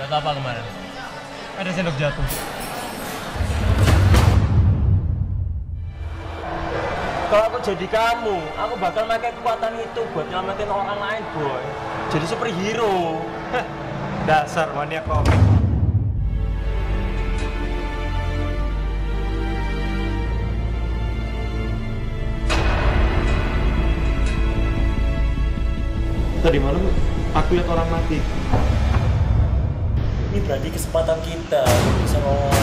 Atau apa kemarin? Ada sendok jatuh. Kalau aku jadi kamu, aku bakal pakai kekuatan itu buat nyelamatin orang lain, boy. Jadi superhero. Dasar maniak komik. Tadi malam aku lihat orang mati. Ini berarti kesempatan kita bisa ngomong.